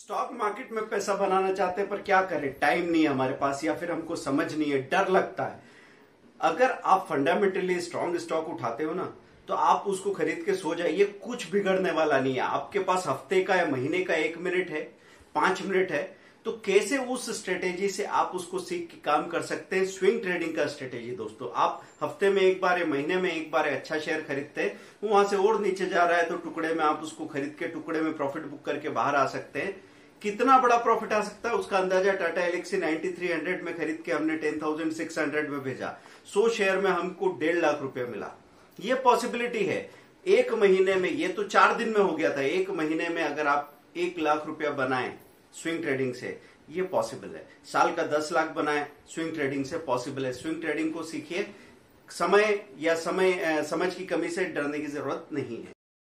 Stock market में पैसा बनाना चाहते हैं, पर क्या करें? टाइम नहीं है हमारे पास, या फिर हमको समझ नहीं है, डर लगता है। अगर आप फंडामेंटली स्ट्रांग स्टॉक उठाते हो ना तो आप उसको खरीद के सो जाइए, कुछ बिगड़ने वाला नहीं है। आपके पास हफ़्ते का या महीने का एक मिनट है, पाँच मिनट है तो कैसे उस स्ट्रेटेजी से आप उसको सीख के काम कर सकते हैं? स्विंग ट्रेडिंग का स्ट्रेटेजी दोस्तों। आप हफ़्ते में एक बार या महीने में एक बार अच्छा शेयर खरीदते हैं, वहाँ से और नीचे जा रहा है तो टुकड़े में आप उसको खरीद के, टुकड़े में प्रॉफिट बुक करके बाहर आ सकते हैं। कितना बड़ा प्रॉफिट आ सकता है, उसका अंदाज़ा टाटा एलेक्सी 9300 में खरीद के हमने 10600 में भेजा। 100 शेयर में हमको डेढ़ लाख रुपया मिला। ये पॉसिबिलिटी है। एक महीने में, ये तो चार दिन में हो गया था, एक महीने में अगर आप एक लाख रुपया बनाए स्विंग ट्रेडिंग से, ये पॉसिबल है। साल का दस लाख बनाए स्विंग ट्रेडिंग से पॉसिबल है। स्विंग ट्रेडिंग को सीखिए। समय या समय समझ की कमी से डरने की ज़रूरत नहीं है।